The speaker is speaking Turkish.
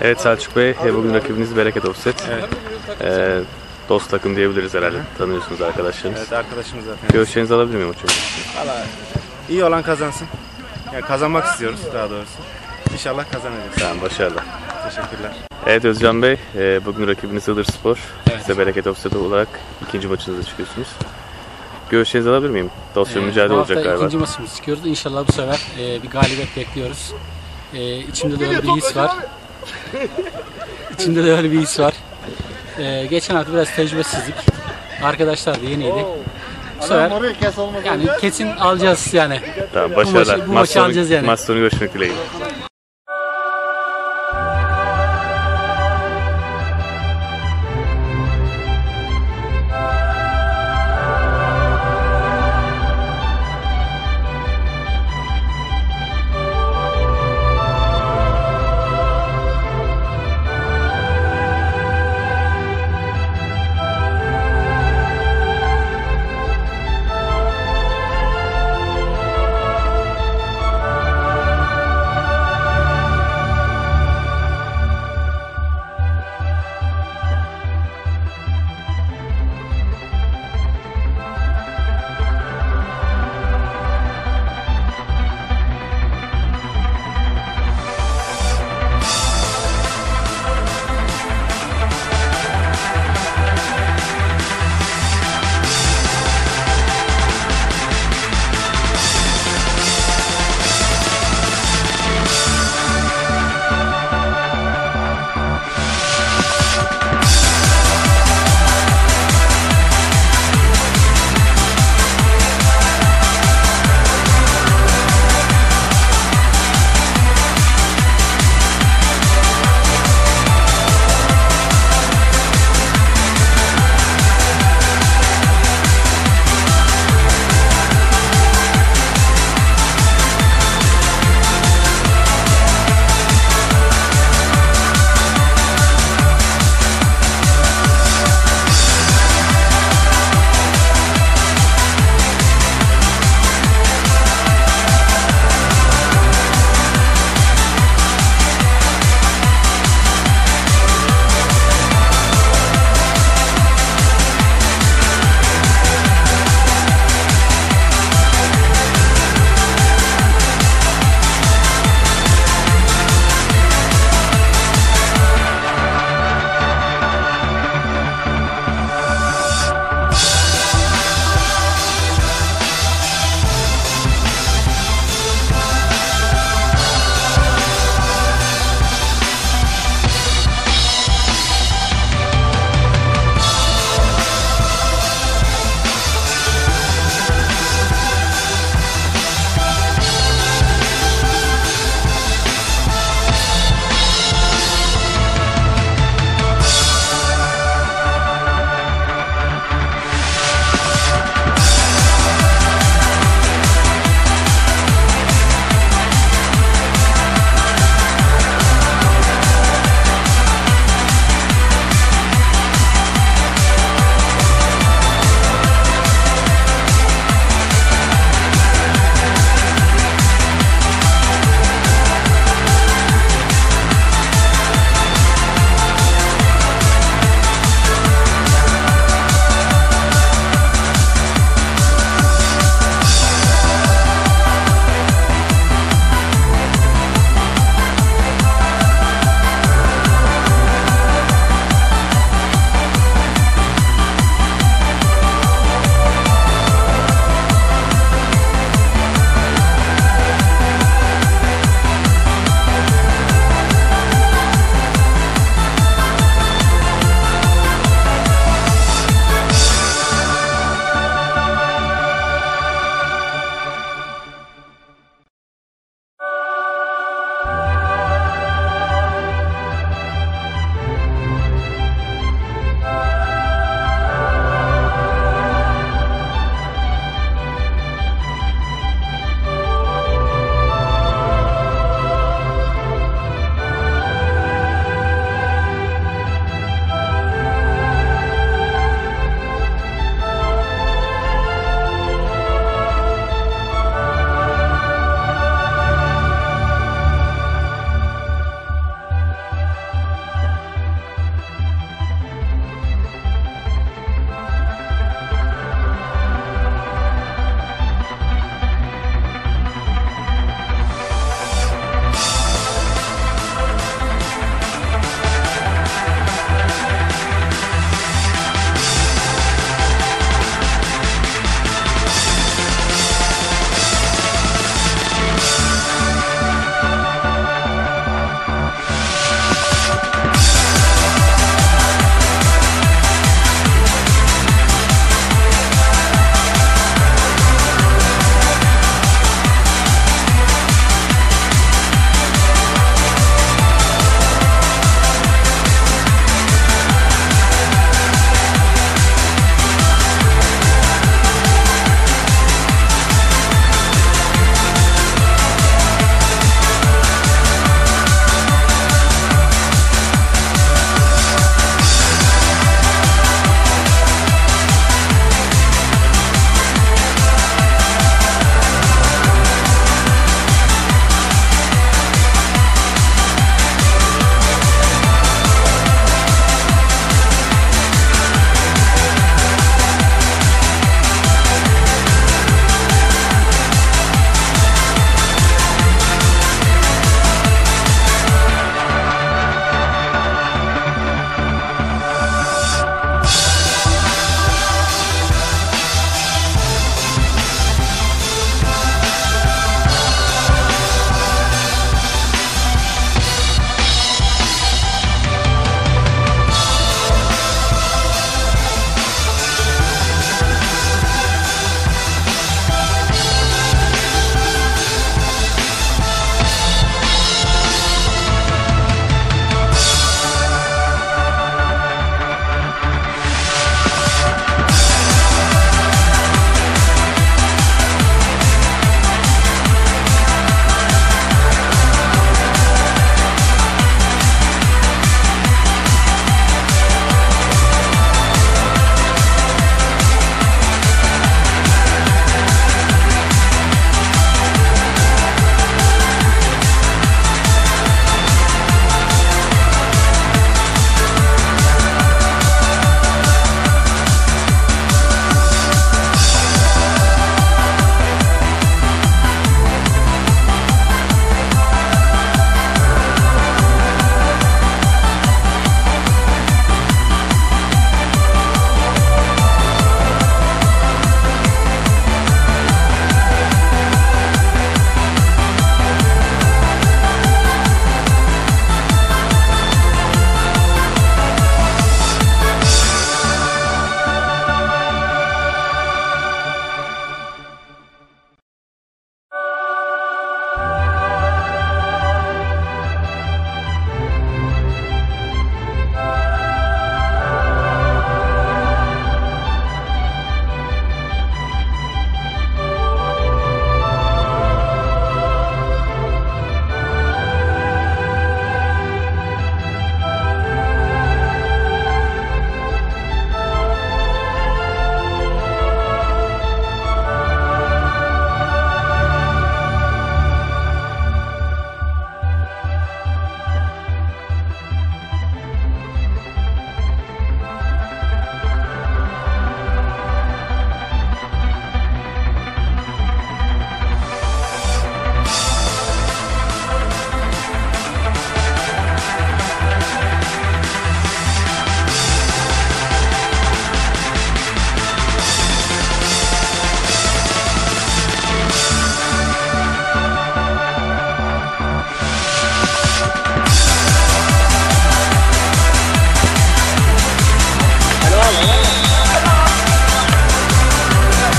Evet Selçuk Bey, e, bugün rakibiniz Bereket Offset. Evet. E, dost takım diyebiliriz herhalde. Tanıyorsunuz arkadaşlarınız. Evet arkadaşımız zaten. Görüşlerinizi alabilir miyim hocam? Valla iyi olan kazansın. Yani kazanmak istiyoruz daha doğrusu. İnşallah kazanacağız. Tamam, başarılar. Teşekkürler. Evet Özcan Bey, e, bugün rakibiniz Iğdır Spor. Evet. Siz de Bereket Offset olarak ikinci maçınıza çıkıyorsunuz. Görüşlerinizi alabilir miyim? Dostça Ee, mücadele bu olacak hafta galiba. ikinci maçımız çıkıyoruz. İnşallah bu sefer e, bir galibiyet bekliyoruz. E, içimde de öyle bir his var. İçimde de öyle bir his var. E, geçen hafta biraz tecrübesizlik. Arkadaşlar da yeniydi. Bu sefer yani kesin alacağız yani. Tamam, başarılar. bu Maç maçı alacağız yani. Maç sonu görüşmek dileğiyle.